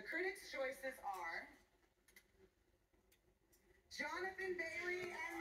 The critics' choices are Jonathan Bailey and